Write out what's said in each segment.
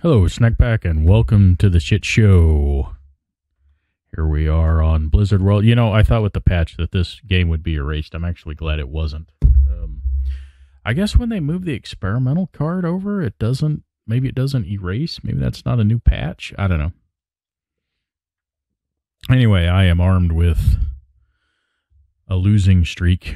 Hello, Snackback, and welcome to the shit show. Here we are on Blizzard World. You know, I thought with the patch that this game would be erased. I'm actually glad it wasn't. Um, I guess when they move the experimental card over, it doesn't. Maybe it doesn't erase. Maybe that's not a new patch. I don't know. Anyway, I am armed with a losing streak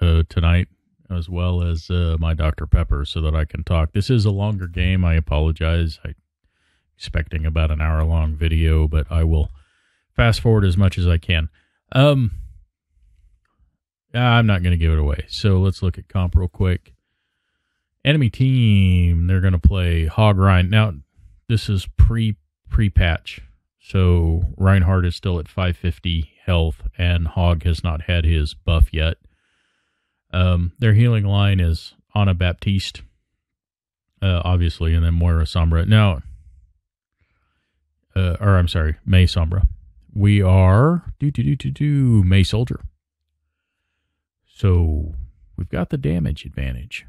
uh, tonight, as well as uh, my Dr. Pepper, so that I can talk. This is a longer game. I apologize. I expecting about an hour long video, but I will fast forward as much as I can. Um, I'm not going to give it away. So let's look at comp real quick. Enemy team, they're going to play Hog Rind. Now, this is pre pre patch. So Reinhardt is still at 550 health, and Hog has not had his buff yet. Um, their healing line is Ana Baptiste, uh, obviously, and then Moira Sombra. Now, uh, or I'm sorry, Mei Sombra. We are do do do do do Mei Soldier. So we've got the damage advantage.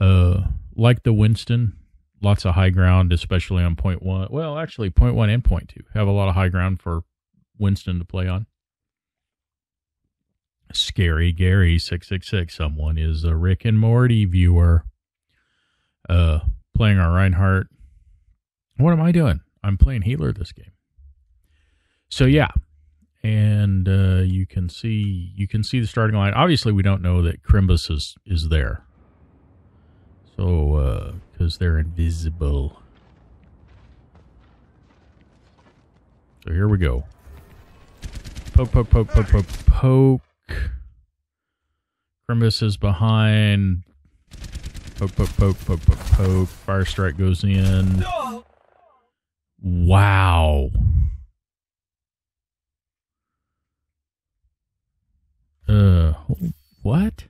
Uh, like the Winston, lots of high ground, especially on point one. Well, actually, point one and point two have a lot of high ground for Winston to play on. Scary Gary six six six. Someone is a Rick and Morty viewer. Uh, playing our Reinhardt. What am I doing? I'm playing healer this game. So yeah, and uh, you can see you can see the starting line. Obviously, we don't know that Krimbus is is there. So because uh, they're invisible. So here we go. Poke, poke, poke, poke, poke, poke. Krimbus is behind. Poke, poke, poke, poke, poke, poke. Fire strike goes in. Wow. Uh, what?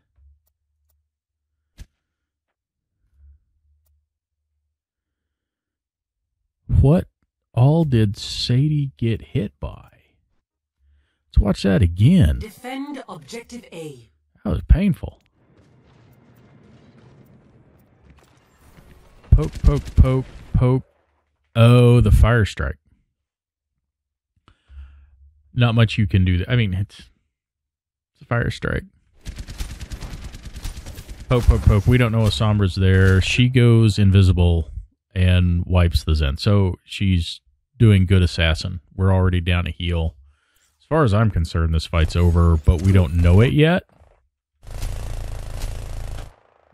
What all did Sadie get hit by? Let's watch that again. Defend objective A. That was painful. Poke, poke, poke, poke. Oh, the fire strike. Not much you can do. I mean, it's it's a fire strike. Poke, poke, poke. We don't know if Sombra's there. She goes invisible and wipes the Zen. So she's doing good assassin. We're already down a heal. As far as I'm concerned, this fight's over, but we don't know it yet.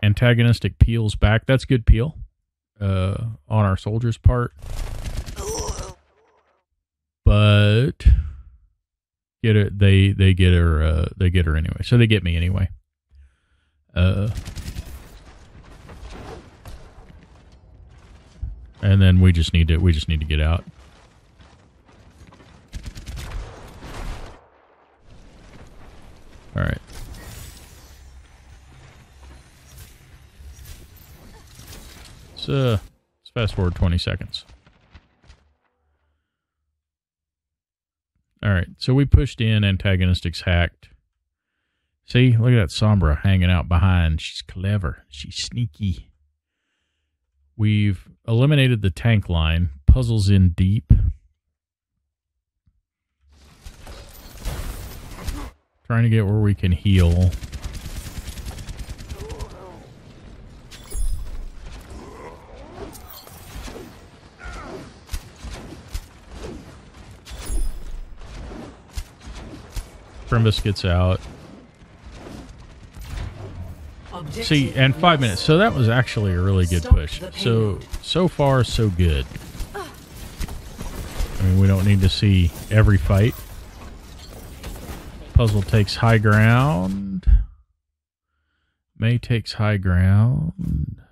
Antagonistic peels back. That's good peel uh, on our soldier's part. But get it they they get her uh, they get her anyway so they get me anyway uh and then we just need to we just need to get out all right so uh, let's fast forward 20 seconds All right, so we pushed in, antagonistics hacked. See, look at that Sombra hanging out behind. She's clever. She's sneaky. We've eliminated the tank line. Puzzles in deep. Trying to get where we can heal. Krimbus gets out. See, and five minutes. So that was actually a really good push. So, so far, so good. I mean, we don't need to see every fight. Puzzle takes high ground. Mei takes high ground.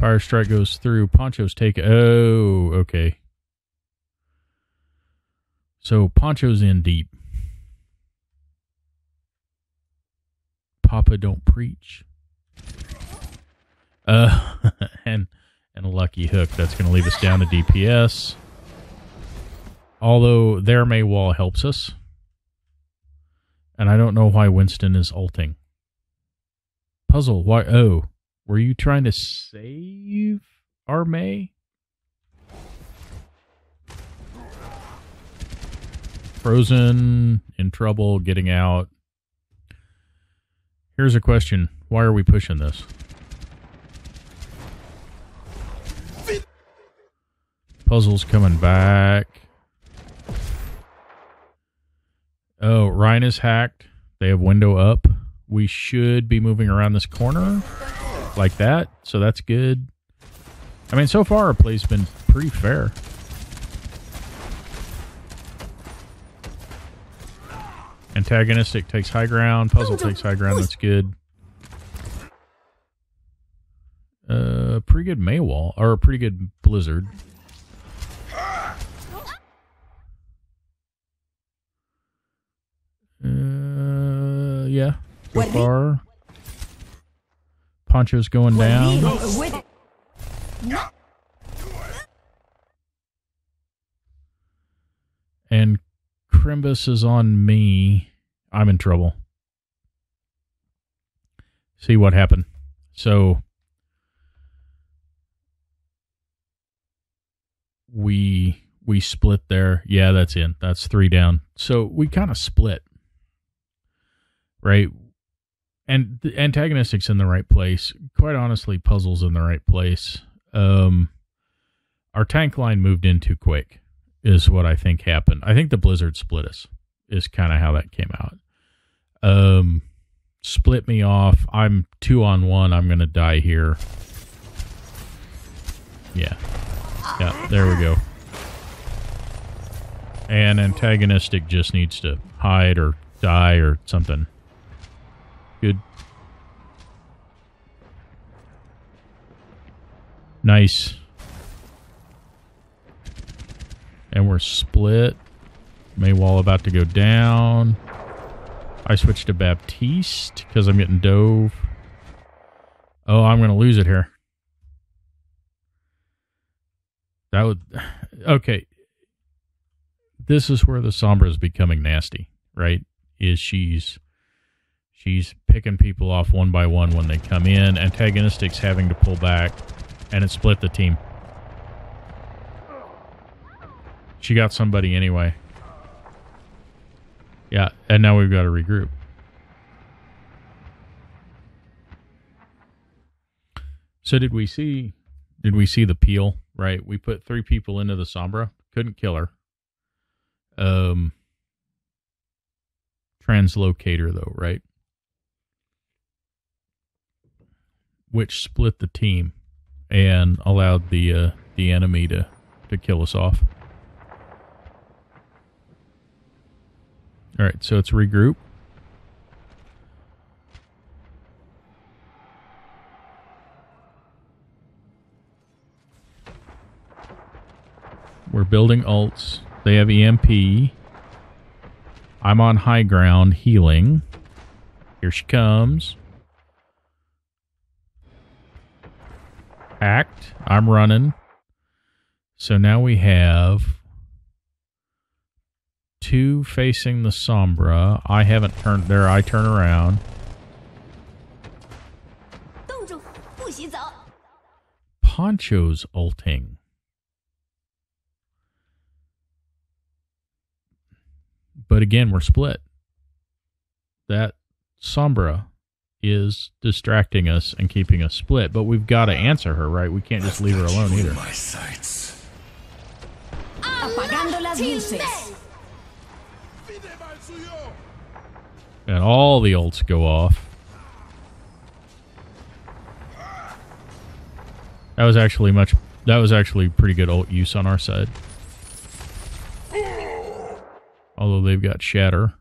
Fire strike goes through. Poncho's take. Oh, okay. So Poncho's in deep. Papa don't preach. Uh, and and a lucky hook that's going to leave us down to DPS. Although their Mei wall helps us. And I don't know why Winston is ulting. Puzzle, why? Oh, were you trying to save our Mei? Frozen, in trouble, getting out. Here's a question Why are we pushing this? Puzzle's coming back. Oh, Ryan is hacked. They have window up. We should be moving around this corner like that, so that's good. I mean, so far our play's been pretty fair. Antagonistic takes high ground. Puzzle takes high ground. That's good. Uh, pretty good Mei wall or a pretty good Blizzard. Uh, So far, Poncho's going down. And Crimbus is on me. I'm in trouble. See what happened. So we we split there. Yeah, that's in. That's three down. So we kind of split. Right? And the antagonistic's in the right place. Quite honestly, puzzles in the right place. Um our tank line moved in too quick is what I think happened. I think the blizzard split us. Is kind of how that came out. Um, split me off. I'm two on one. I'm gonna die here. Yeah, yeah. There we go. And antagonistic just needs to hide or die or something. Good. Nice. And we're split. Mei wall about to go down. I switched to Baptiste because I'm getting dove. Oh, I'm going to lose it here. That would... Okay. This is where the Sombra is becoming nasty, right? Is she's... She's picking people off one by one when they come in. Antagonistic's having to pull back. And it split the team. She got somebody anyway. Yeah, and now we've got to regroup. So did we see did we see the peel, right? We put three people into the Sombra, couldn't kill her. Um translocator though, right? Which split the team and allowed the uh, the enemy to to kill us off. All right, so it's regroup. We're building ults. They have EMP. I'm on high ground healing. Here she comes. Act. I'm running. So now we have two facing the Sombra. I haven't turned there. I turn around. Poncho's ulting. But again, we're split. That Sombra is distracting us and keeping us split, but we've got to answer her, right? We can't just leave her alone either. Apagando las luces. And all the ults go off. That was actually much that was actually pretty good ult use on our side. Although they've got shatter.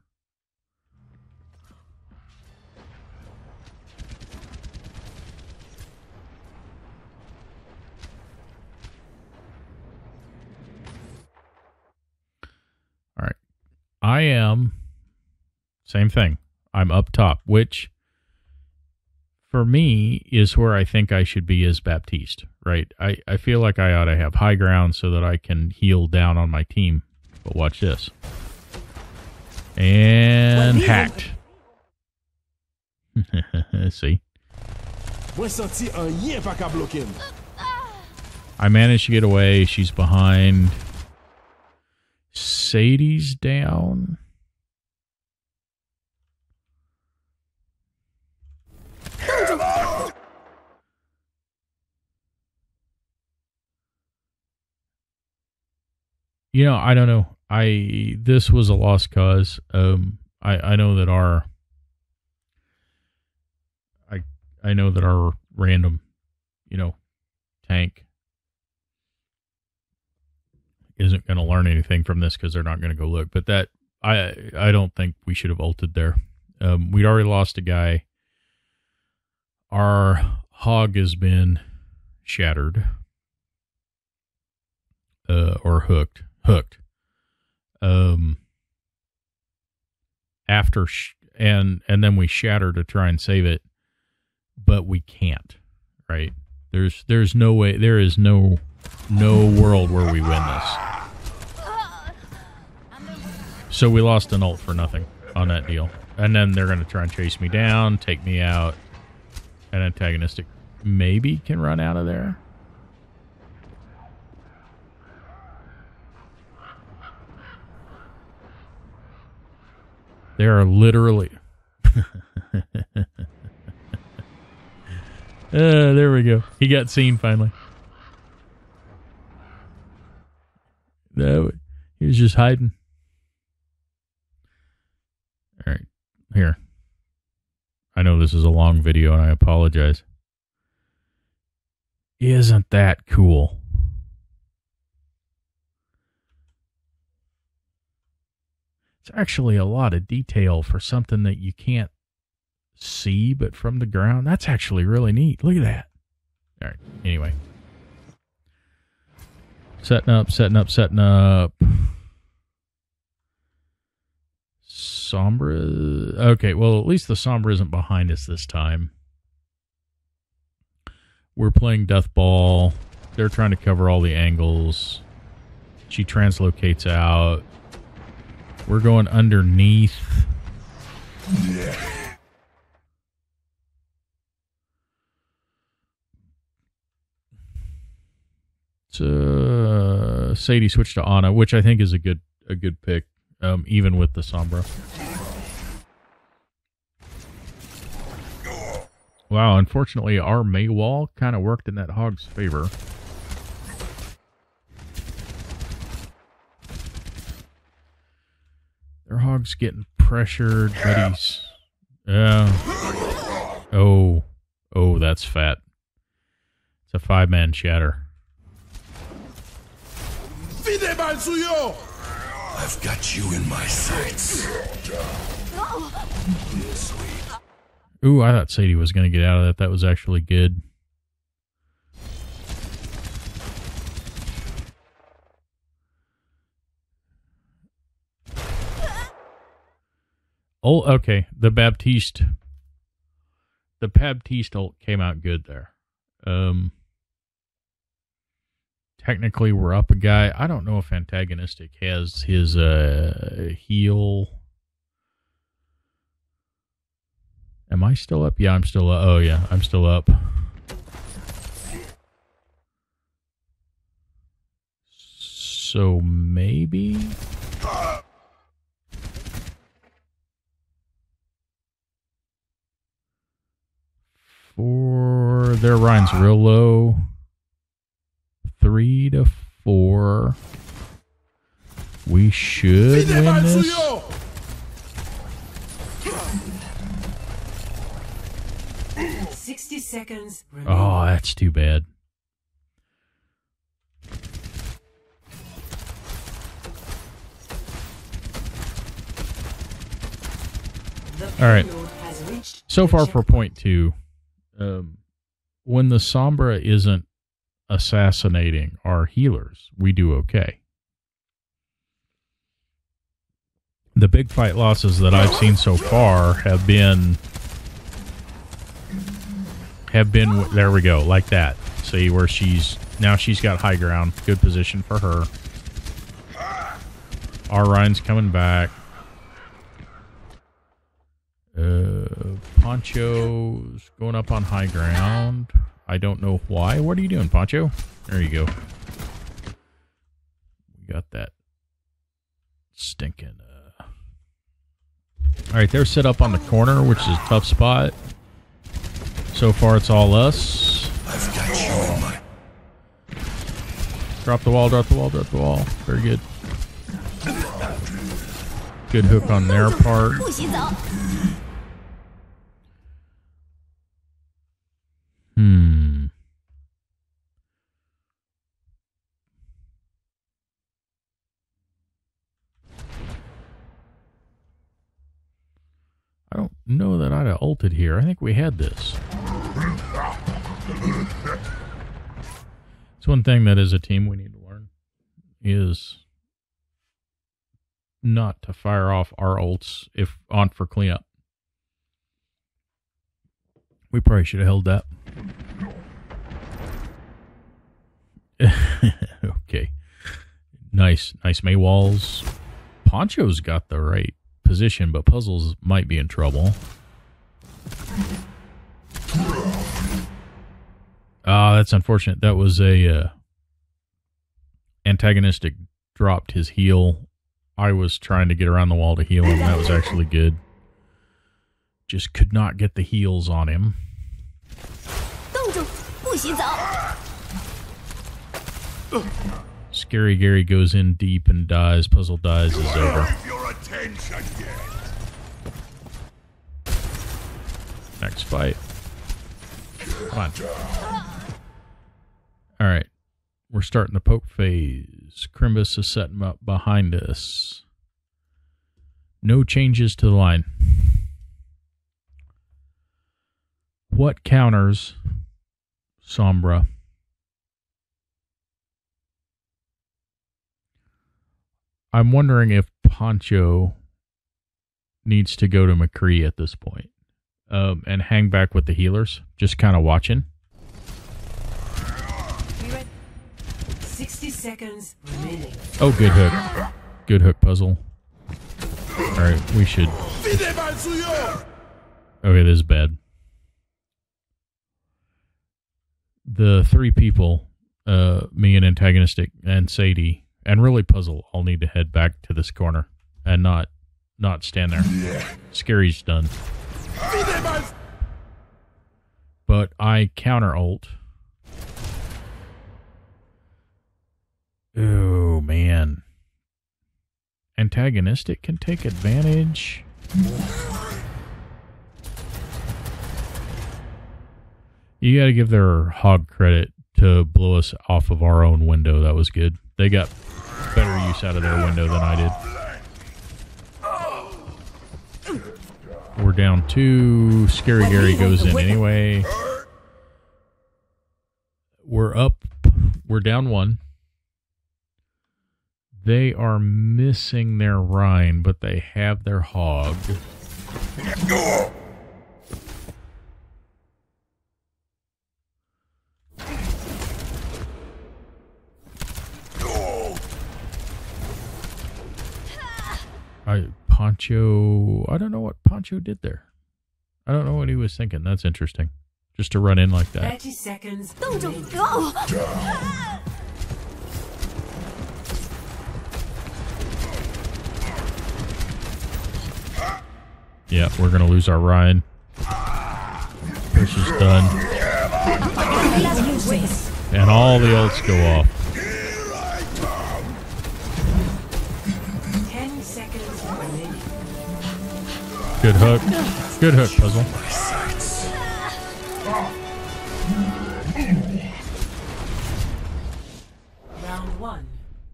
I am same thing. I'm up top, which for me is where I think I should be as Baptiste, right? I, I feel like I ought to have high ground so that I can heal down on my team But watch this. And hacked. See? Mwen santi an yen pa ka bloke m. I managed to get away. She's behind. Sadie's down. You know, I don't know. I this was a lost cause. Um, I I know that our I I know that our random, you know, tank isn't going to learn anything from this because they're not going to go look. But that I I don't think we should have ulted there. Um, we'd already lost a guy. Our hog has been shattered uh, or hooked. Hooked. Um, after sh- and and then we shatter to try and save it, but we can't. Right? There's there's no way. There is no no world where we win this. So we lost an ult for nothing on that deal. And then they're going to try and chase me down, take me out. An antagonistic maybe can run out of there. There are literally. uh, there we go. He got seen finally. No, he was just hiding. All right, here. I know this is a long video and I apologize. Isn't that cool? It's actually a lot of detail for something that you can't see, but from the ground. That's actually really neat. Look at that. All right, anyway. Setting up, setting up, setting up. Sombra. Okay, well, at least the Sombra isn't behind us this time. We're playing Death Ball. They're trying to cover all the angles. She translocates out. We're going underneath. Uh, Sadie switched to Ana, which I think is a good a good pick, um, even with the Sombra. Wow, unfortunately, our Mei wall kind of worked in that hog's favor. Their hog's getting pressured, but he's. Yeah. Oh. Oh, that's fat. It's a five man shatter. Vide bal sou! I've got you in my sights. Ooh, I thought Sadie was going to get out of that. That was actually good. Oh, okay. The Baptiste, the Baptiste ult came out good there. Um, technically, we're up a guy. I don't know if antagonistic has his uh heal. Am I still up? Yeah, I'm still up. Oh, yeah, I'm still up. So maybe. Four. Their Ryan's real low. Three to four. We should win this. Sixty seconds. Oh, that's too bad. All right. payload has reached So far for point two, um, when the Sombra isn't assassinating our healers, we do okay. The big fight losses that I've seen so far have been have been there we go like that. See where she's now she's got high ground, good position for her. Our Ryan's coming back. Uh, Poncho's going up on high ground. I don't know why. What are you doing, Poncho? There you go. We got that stinking. Uh... All right, they're set up on the corner, which is a tough spot. So far, it's all us. I've got you in my... Drop the wall, drop the wall, drop the wall. Very good. Good hook on their part. Hmm. Know that I'd have ulted here. I think we had this. It's one thing that as a team we need to learn is not to fire off our ults if on for cleanup. We probably should have held that. okay. Nice, nice Mei walls. Poncho's got the right position, but Puzzles might be in trouble. Ah, that's unfortunate. That was a uh, antagonistic dropped his heal. I was trying to get around the wall to heal him. That was actually good. Just could not get the heals on him. Gary Gary goes in deep and dies. Puzzle dies is over. Next fight. Come on. All right. We're starting the poke phase. Crimbus is setting up behind us. No changes to the line. What counters Sombra? I'm wondering if Poncho needs to go to McCree at this point um, and hang back with the healers, just kind of watching. 60 seconds remaining. Oh, good hook. Good hook puzzle. All right, we should. Vide bal sou yo! Okay, this is bad. The three people, uh, me and antagonistic and Sadie, and really puzzle, I'll need to head back to this corner and not not stand there. Scary's done. But I counter ult. Oh man. Antagonistic can take advantage. You got to give their hog credit to blow us off of our own window. That was good. They got better use out of their window than I did. We're down two. Scary Gary goes in anyway. We're up. We're down one. They are missing their Rhine, but they have their hog. I Poncho. I don't know what Poncho did there. I don't know what he was thinking. That's interesting. Just to run in like that. Thirty seconds. Don't, don't go. Down. Yeah, we're gonna lose our Ryan. This is done. And all the ults go off. Good hook. Good hook, puzzle. Round one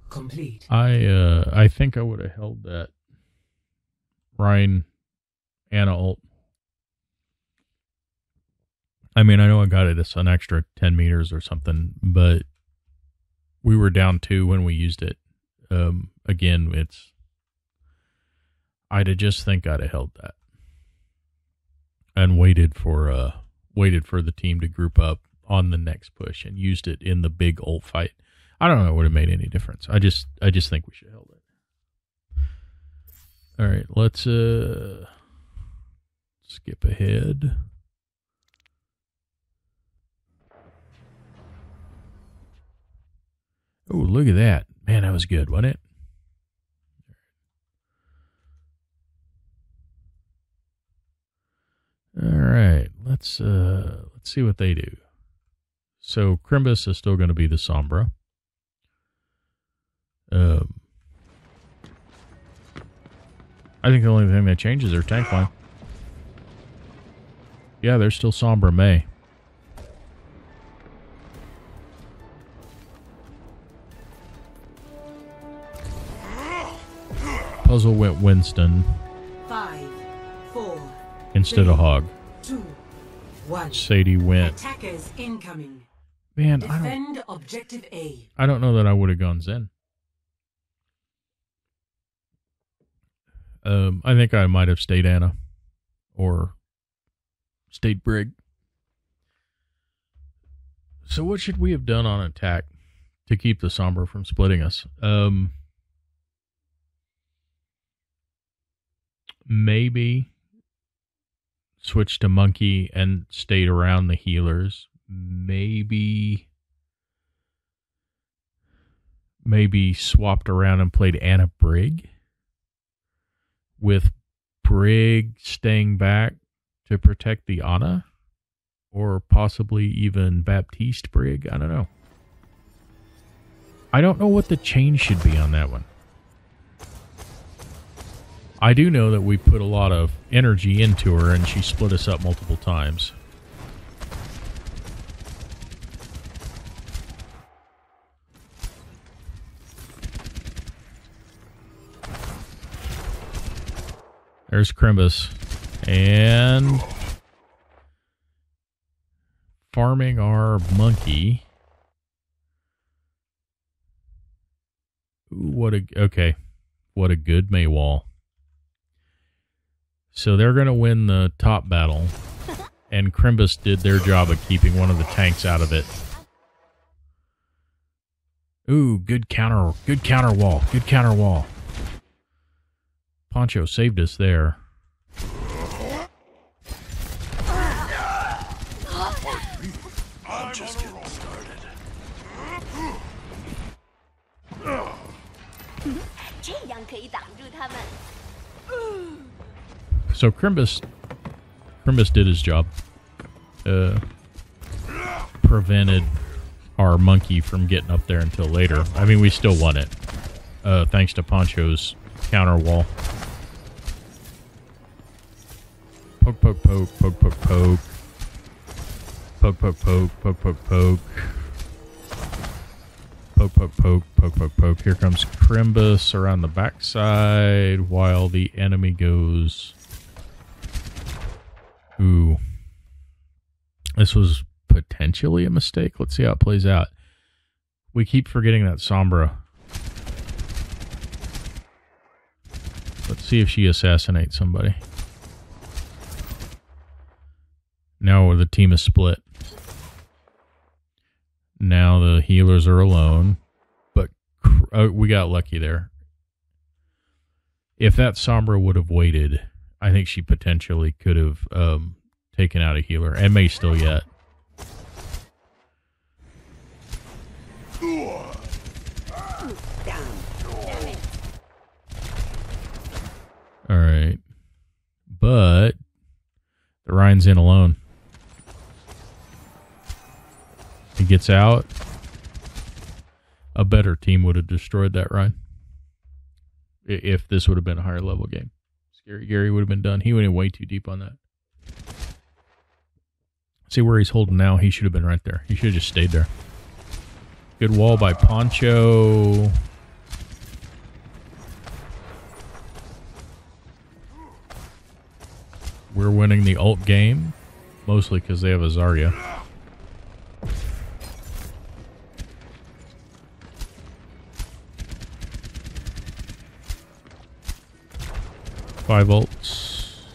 complete. I uh I think I would have held that Ryan Ana ult. I mean, I know I got it it's an extra ten meters or something, but we were down two when we used it. Um again, it's I'd have just think I'd have held that. And waited for uh waited for the team to group up on the next push and used it in the big ult fight. I don't know it would have made any difference. I just I just think we should have held it. All right, let's uh skip ahead. Oh, look at that. Man, that was good, wasn't it? All right, let's uh let's see what they do. So Crimbus is still going to be the Sombra. Um, I think the only thing that changes their tank line. Yeah, they're still Sombra Mei. Puzzle went Winston instead of Hog. two, one. Sadie went. Attackers incoming. Man, I don't. Defend objective A. I don't know that I would have gone Zen. Um, I think I might have stayed Ana, or stayed Brig. So, what should we have done on attack to keep the Sombra from splitting us? Um, maybe switch to Monkey and stayed around the healers. Maybe maybe swapped around and played Ana Brig with Brig staying back to protect the Ana or possibly even Baptiste Brig. I don't know. I don't know what the change should be on that one. I do know that we put a lot of energy into her and she split us up multiple times. There's Crimbus. And farming our monkey. Ooh, what a okay. What a good Mei wall. So they're gonna win the top battle. And Crimbus did their job of keeping one of the tanks out of it. Ooh, good counter good counter wall. Good counter wall. Poncho saved us there. So Crimbus Crimbus did his job. Uh prevented our monkey from getting up there until later. I mean we still won it. Uh thanks to Poncho's counter wall. Poke poke poke poke poke poke. Poke poke poke poke poke poke. Poke poke poke poke poke poke. Here comes Crimbus around the backside while the enemy goes Ooh. This was potentially a mistake. Let's see how it plays out. We keep forgetting that Sombra. Let's see if she assassinates somebody. Now the team is split. Now the healers are alone. But uh, we got lucky there. If that Sombra would have waited, I think she potentially could have um, taken out a healer and may still yet. All right. But the Ryan's in alone. He gets out. A better team would have destroyed that Ryan. If this would have been a higher level game. Gary, Gary would have been done. He went in way too deep on that. See where he's holding now. He should have been right there. He should have just stayed there. Good wall by Poncho. We're winning the ult game, mostly because they have Azaria. 5 volts.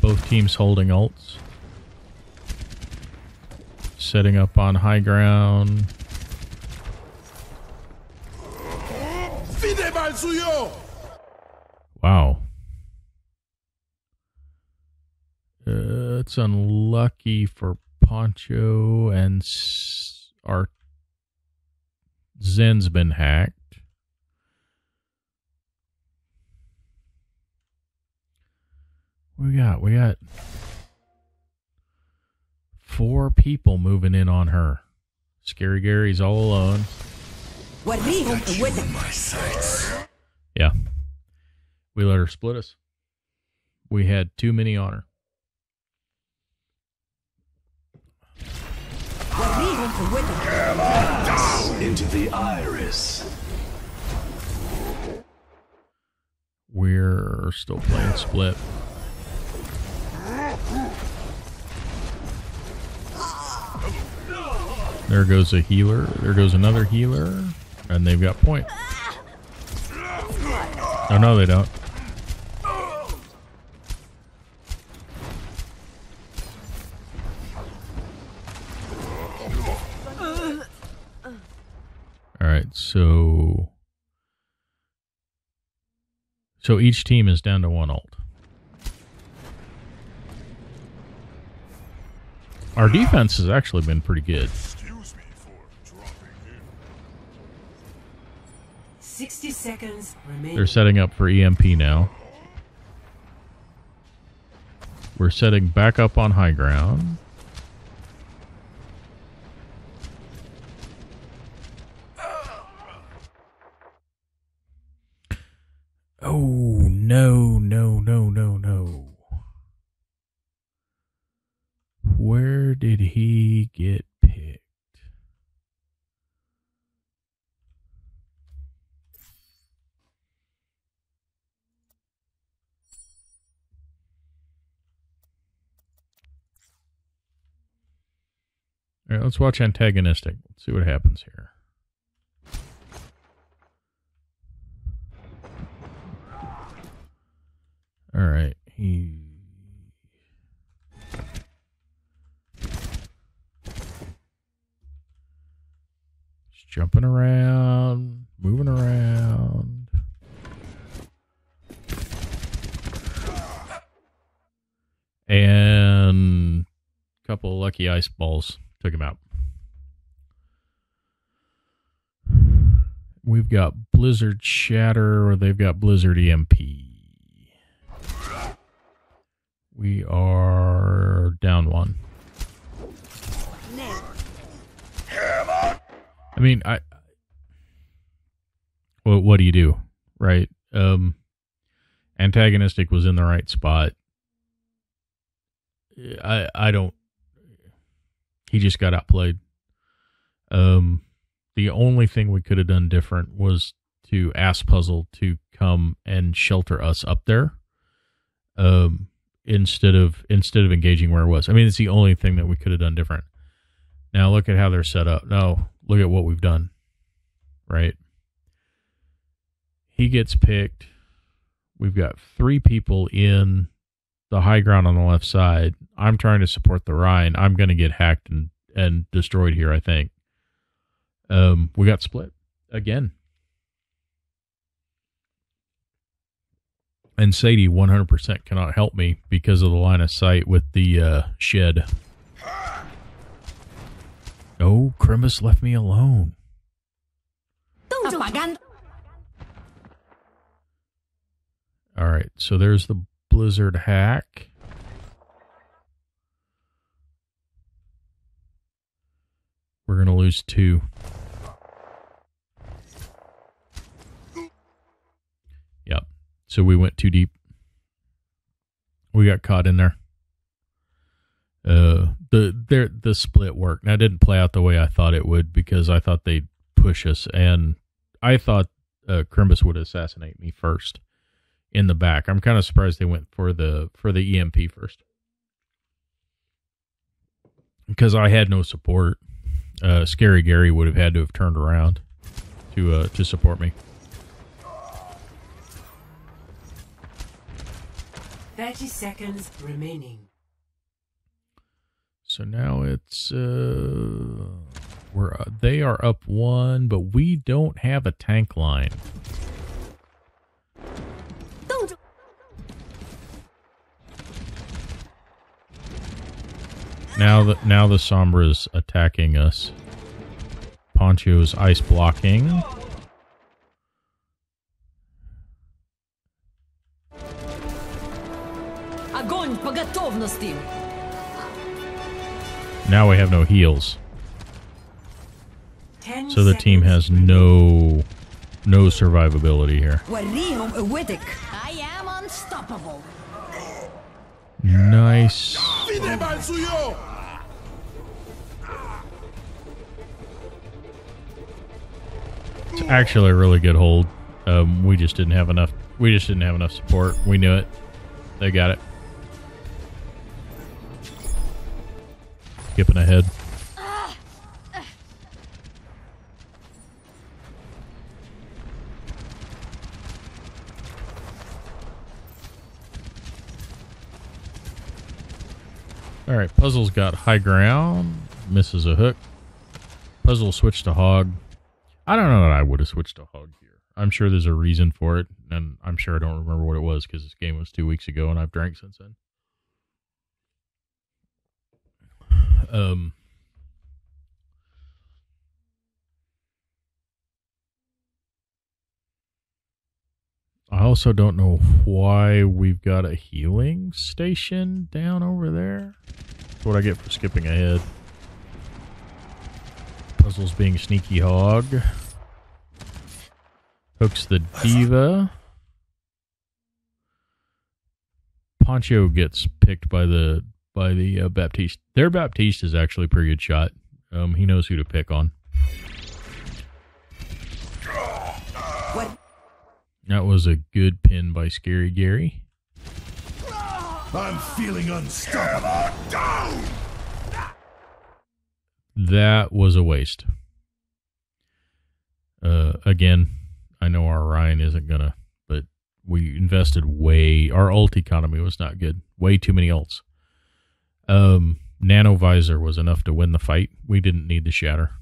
Both teams holding alts. Setting up on high ground. Wow. Uh, it's unlucky for Poncho and our Zen's been hacked. we got? We got four people moving in on her. Scary Gary's all alone. What we me? my sights. Yeah. We let her split us. We had too many on her. Down into the iris. We're still playing split. There goes a healer. There goes another healer. And they've got point. Oh, no, they don't. All right, so so each team is down to one ult. Our defense has actually been pretty good. 60 seconds remaining. They're setting up for EMP now. We're setting back up on high ground. Oh, no, no, no, no, no. Where did he get picked? All right, let's watch antagonistic. Let's see what happens here. All right, he. He's jumping around, moving around. And a couple of lucky ice balls took him out. We've got Blizzard Shatter, or they've got Blizzard EMP. We are down one. I mean, I. Well, what do you do, right? Um, antagonistic was in the right spot. I I don't. He just got outplayed. Um, the only thing we could have done different was to ask Puzzle to come and shelter us up there. Um, instead of instead of engaging where it was. I mean, it's the only thing that we could have done different. Now look at how they're set up. No, look at what we've done. Right. He gets picked. We've got three people in the high ground on the left side. I'm trying to support the Rhine. I'm going to get hacked and, and destroyed here, I think. Um, we got split again. And Sadie 100% cannot help me because of the line of sight with the uh, shed. Oh, Krimus left me alone. All right, so there's the Blizzard hack. We're going to lose two. Yep. So we went too deep. We got caught in there. Uh, the the split worked. Now didn't play out the way I thought it would because I thought they'd push us, and I thought uh, Crimbus would assassinate me first in the back. I'm kind of surprised they went for the for the EMP first because I had no support. Uh, Scary Gary would have had to have turned around to uh, to support me. 30 seconds remaining. So now it's uh, we're uh, they are up one, but we don't have a tank line. Now the now the Sombra is attacking us. Poncho's ice blocking. Now we have no heals. So the team has no no survivability here. I am unstoppable. Nice. It's actually a really good hold. Um, we just didn't have enough. We just didn't have enough support. We knew it. They got it. Skipping ahead. Puzzle's got high ground, misses a hook. Puzzle switched to hog. I don't know that I would have switched to hog here. I'm sure there's a reason for it, and I'm sure I don't remember what it was because this game was two weeks ago and I've drank since then. Um, I also don't know why we've got a healing station down over there. That's what I get for skipping ahead. Puzzles being sneaky hog. Hooks the D.Va. Poncho gets picked by the by the uh, Baptiste. Their Baptiste is actually a pretty good shot. Um, he knows who to pick on. What? That was a good pin by Scary Gary. I'm feeling unstoppable. Down! That was a waste. Uh, again, I know our Ryan isn't gonna, but we invested way. Our ult economy was not good. Way too many ults. Um, Nano Visor was enough to win the fight. We didn't need the shatter.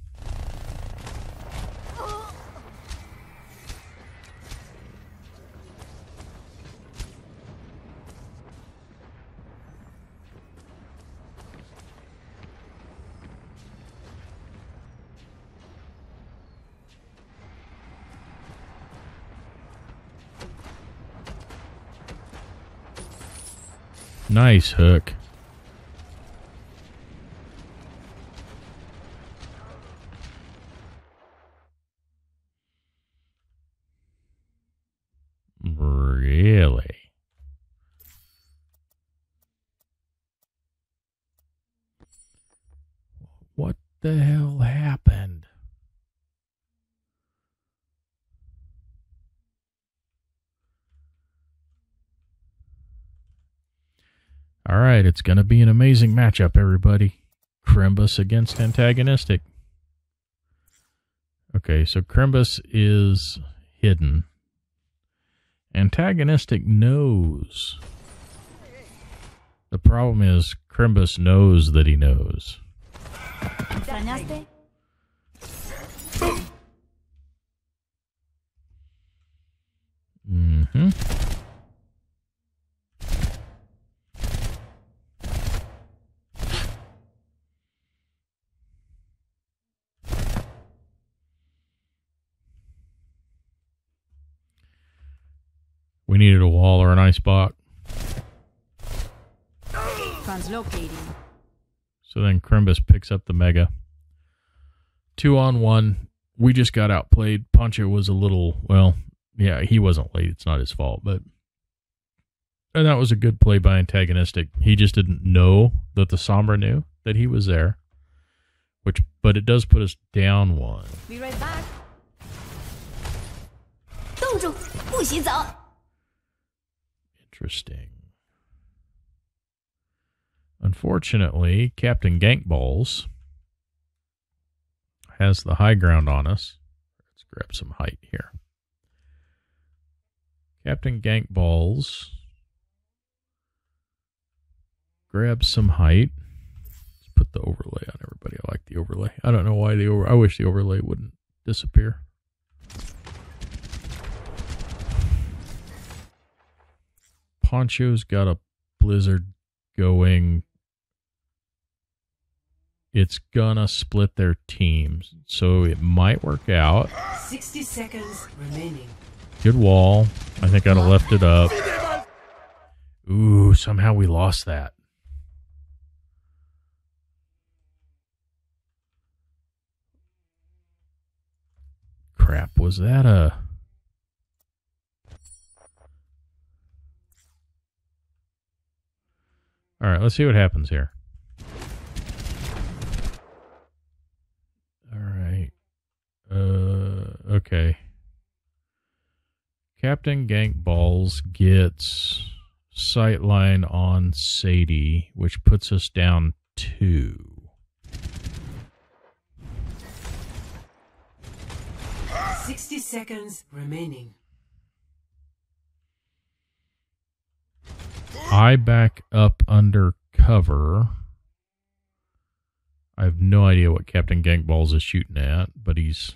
Nice hook. Really? What the hell happened? All right, it's going to be an amazing matchup, everybody. Krimbus against antagonistic. Okay, so Krimbus is hidden. Antagonistic knows. The problem is Krimbus knows that he knows. ¿Extrañaste? hmm We needed a wall or an ice block. Translocating. So then Krimbus picks up the Mega. Two on one. We just got outplayed. Poncho was a little, well, yeah, he wasn't late. It's not his fault, but. And that was a good play by antagonistic. He just didn't know that the Sombra knew that he was there. Which, but it does put us down one. Be right back. 冻住，不许走！ Interesting. Unfortunately, Captain Gankballs has the high ground on us. Let's grab some height here. Captain Gankballs grabs some height. Let's put the overlay on everybody. I like the overlay. I don't know why the over. I wish the overlay wouldn't disappear. Uh, it's gonna split their teams. So it might work out. 60 seconds remaining. Good wall. I think I'd have left it up. Ooh, somehow we lost that. Crap, was that a. All right, let's see what happens here. All right. Uh, okay. Captain Gank Balls gets sightline on Sadie, which puts us down two. Sixty seconds remaining. I back up under cover. I have no idea what Captain Gankballs is shooting at, but he's.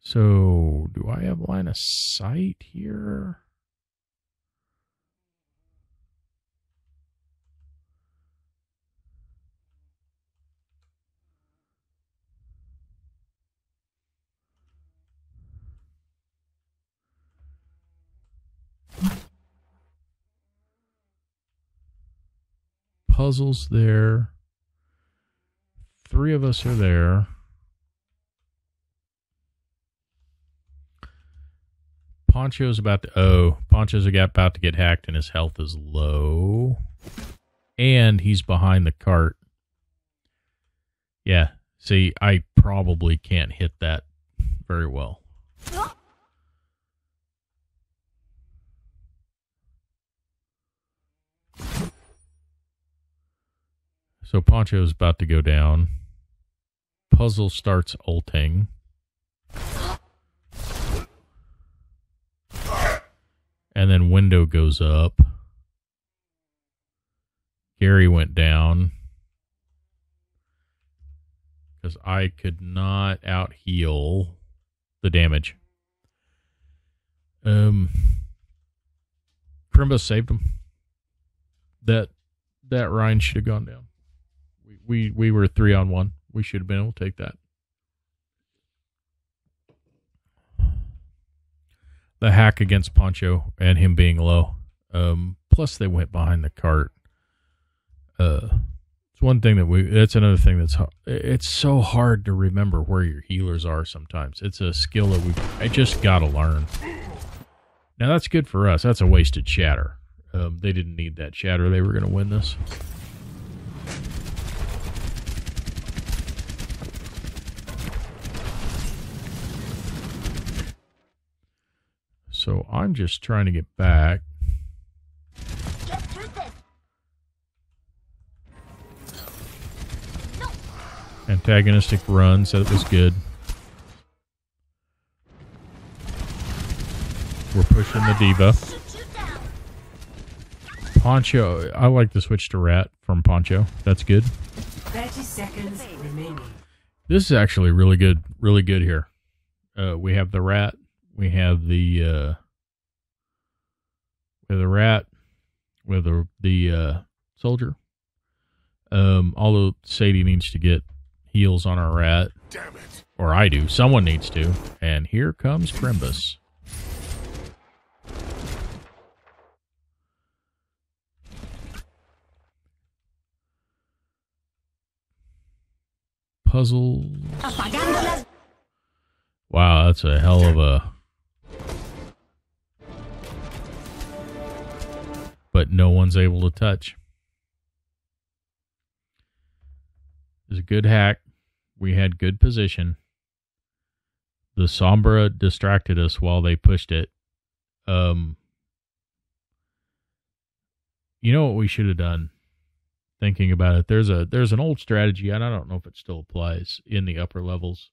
So, do I have line of sight here? Puzzles there. Three of us are there. Poncho's about to oh, Poncho's about to get hacked and his health is low. And he's behind the cart. Yeah. See, I probably can't hit that very well. So Poncho's about to go down. Puzzle starts ulting. And then window goes up. Gary went down. Because I could not out heal the damage. Um Crimbus saved him. That that Rein should have gone down. We we we were three on one. We should have been able to take that. the hack against Poncho and him being low. Um, plus, they went behind the cart. Uh, it's one thing that we. That's another thing that's. It's so hard to remember where your healers are. Sometimes it's a skill that we. I just got to learn. Now that's good for us. That's a wasted shatter. Um, they didn't need that shatter. They were going to win this. So I'm just trying to get back. Antagonistic run said it was good. We're pushing the D.Va. Poncho, I like to switch to Rat from Poncho. That's good. 30 seconds remaining. This is actually really good, really good here. Uh, we have the Rat we have the uh, with the rat, with the the uh, soldier. Um, although Sadie needs to get heals on our rat, Damn it. or I do. Someone needs to. And here comes Crimbus. Puzzles. Wow, that's a hell of a but no one's able to touch. It was a good hack. We had good position. The Sombra distracted us while they pushed it. Um, you know what we should have done? Thinking about it, there's a there's an old strategy, and I don't know if it still applies in the upper levels,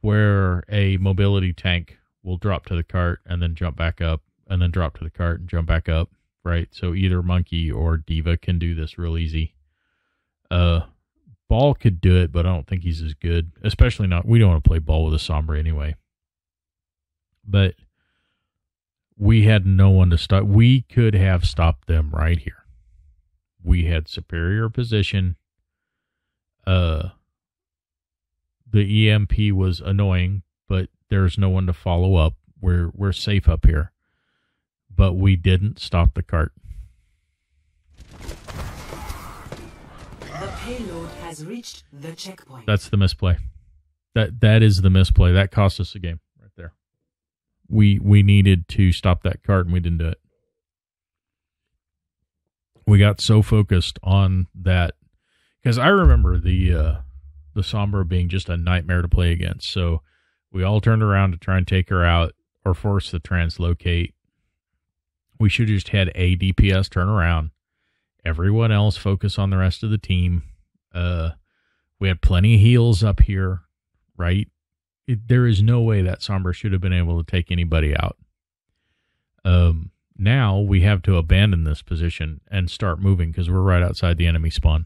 where a mobility tank will drop to the cart and then jump back up, and then drop to the cart and jump back up right? So either Monkey or D.Va can do this real easy. Uh, Ball could do it, but I don't think he's as good. Especially not. We don't want to play Ball with a Sombra anyway. But we had no one to stop. We could have stopped them right here. we had superior position. Uh, the EMP was annoying, but there's no one to follow up. We're we're safe up here, but we didn't stop the cart. The payload has reached the checkpoint. That's the misplay. That that is the misplay. That cost us the game right there. We we needed to stop that cart and we didn't do it. We got so focused on that because I remember the uh, the Sombra being just a nightmare to play against. So we all turned around to try and take her out or force the translocate. We should have just had a DPS turn around. Everyone else focus on the rest of the team. Uh, we had plenty of heals up here, right? It, there is no way that Sombra should have been able to take anybody out. Um, now we have to abandon this position and start moving because we're right outside the enemy spawn.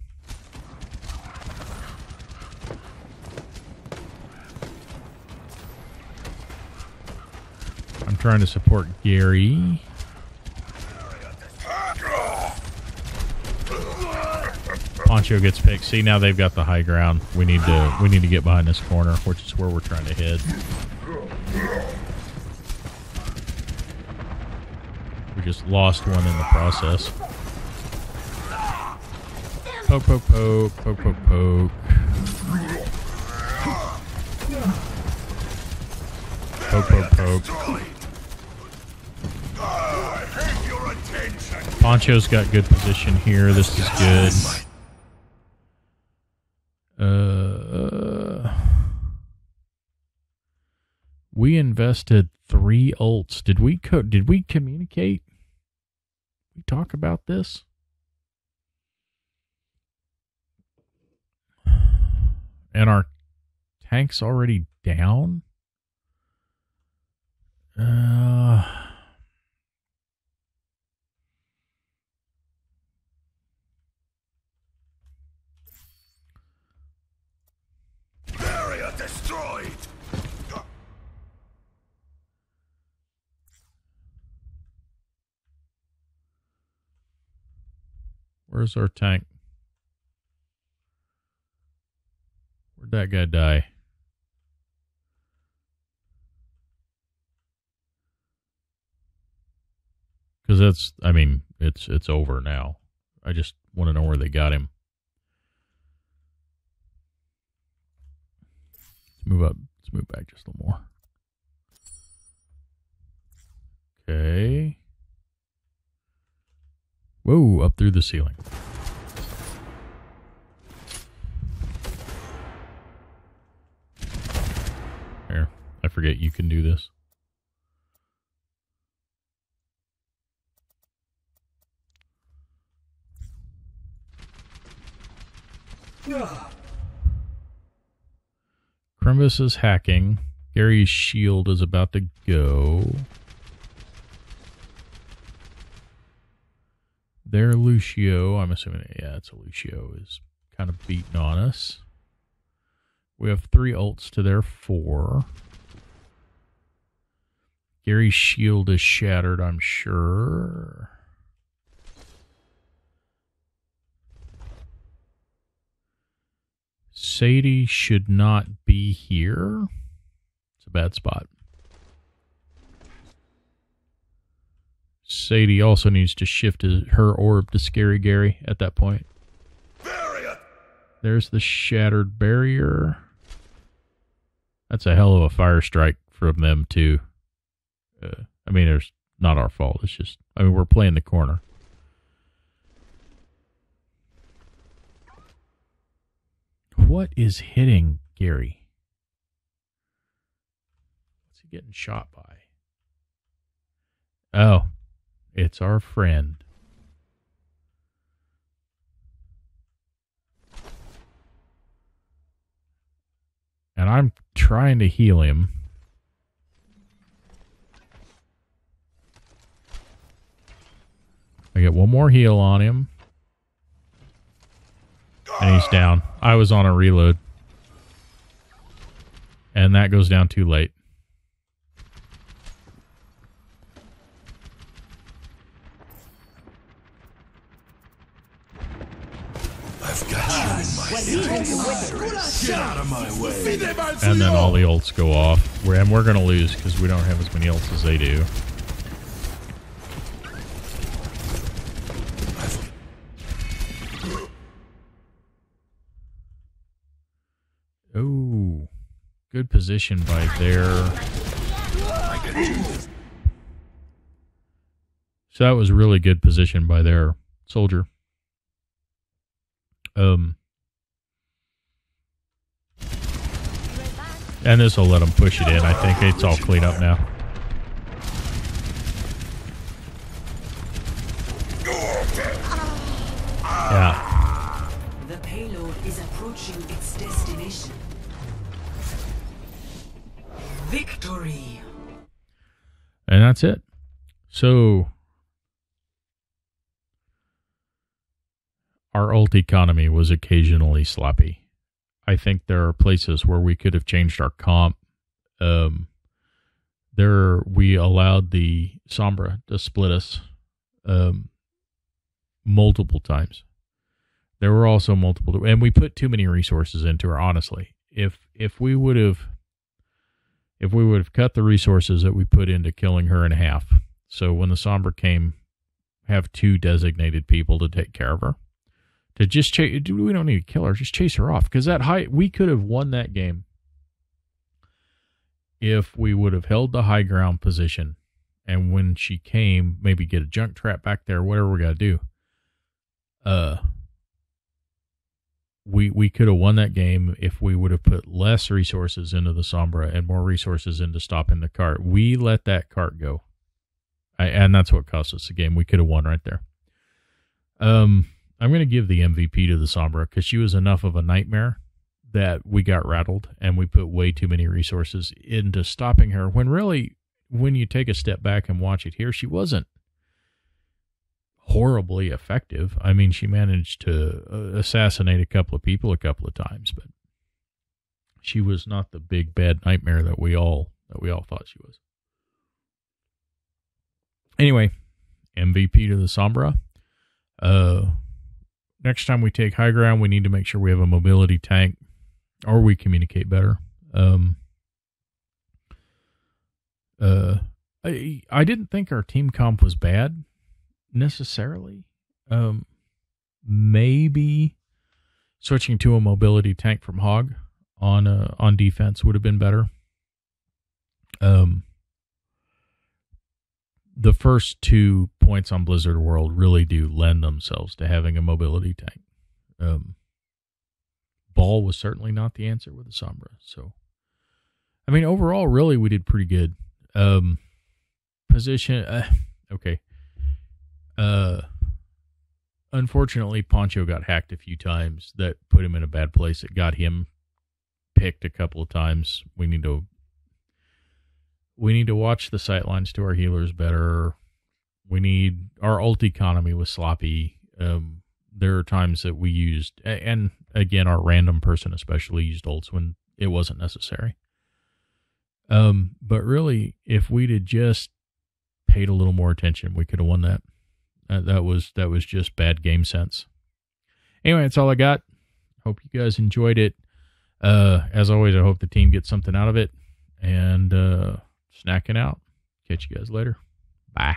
I'm trying to support Gary. Poncho gets picked. See now they've got the high ground. We need to we need to get behind this corner, which is where we're trying to head. We just lost one in the process. Poke, poke, poke, poke, poke, poke. Poke, poke, poke. Your attention. Poncho's got good position here. This is good. Uh, we invested three ults. Did we co- Did we communicate? We talk about this. And our tank's already down. Uh. Barrier destroyed. Where's our tank? Where'd that guy die? Because that's, I mean, it's it's over now. I just want to know where they got him. Let's move up. Let's move back just a little more. Okay. Whoa, up through the ceiling. Here, I forget you can do this. Crimbus is hacking. Gary's shield is about to go. There, Lucio. I'm assuming, yeah, it's a Lucio is kind of beating on us. We have three ults to their four. Gary's shield is shattered, I'm sure. Sadie should not be here. It's a bad spot. Sadie also needs to shift his, her orb to Scary Gary at that point. Barrier. There's the shattered barrier. That's a hell of a fire strike from them too. Uh, I mean, it's not our fault. It's just, I mean, we're playing the corner. What is hitting Gary? What's he getting shot by? Oh, it's our friend. And I'm trying to heal him. I get one more heal on him. And he's down. I was on a reload. And that goes down too late. Get out of my way. And then all the ults go off. We're, and we're going to lose because we don't have as many ults as they do. Oh, good position by there. So that was really good position by their soldier. Um, and this will let them push it in. I think it's all clean up now. Yeah. The payload is approaching its destination. Victory! And that's it. So our ult economy was occasionally sloppy. I think there are places where we could have changed our comp. Um, there we allowed the Sombra to split us um, multiple times. There were also multiple, and we put too many resources into her. Honestly, if if we would have if we would have cut the resources that we put into killing her in half, so when the Sombra came, have two designated people to take care of her, to just chase. We don't need to kill her; just chase her off because that high we could have won that game if we would have held the high ground position, and when she came, maybe get a junk trap back there, whatever we got to do. Uh, we we could have won that game if we would have put less resources into the Sombra and more resources into stopping the cart. We let that cart go, I, and that's what cost us the game. We could have won right there. Um, I'm going to give the MVP to the Sombra because she was enough of a nightmare that we got rattled and we put way too many resources into stopping her. When really, when you take a step back and watch it here, she wasn't horribly effective. I mean, she managed to uh, assassinate a couple of people a couple of times, but she was not the big bad nightmare that we all that we all thought she was. Anyway, MVP to the Sombra. Uh, next time we take high ground, we need to make sure we have a mobility tank, or we communicate better. Um, uh, I I didn't think our team comp was bad necessarily. Um, maybe switching to a mobility tank from Hog on uh, on defense would have been better. Um, the first two points on Blizzard World really do lend themselves to having a mobility tank. Um, ball was certainly not the answer with the Sombra. So, I mean, overall, really, we did pretty good. Um, position, uh, okay. Uh, unfortunately, Poncho got hacked a few times. That put him in a bad place. It got him picked a couple of times. We need to we need to watch the sight lines to our healers better. We need our ult economy was sloppy. Um, there are times that we used, and again, our random person especially used ults when it wasn't necessary. Um, but really, if we'd have just paid a little more attention, we could have won that. Uh, that was that was just bad game sense. Anyway, that's all I got. Hope you guys enjoyed it. Uh, as always, I hope the team gets something out of it. And uh, snacking out. Catch you guys later. Bye.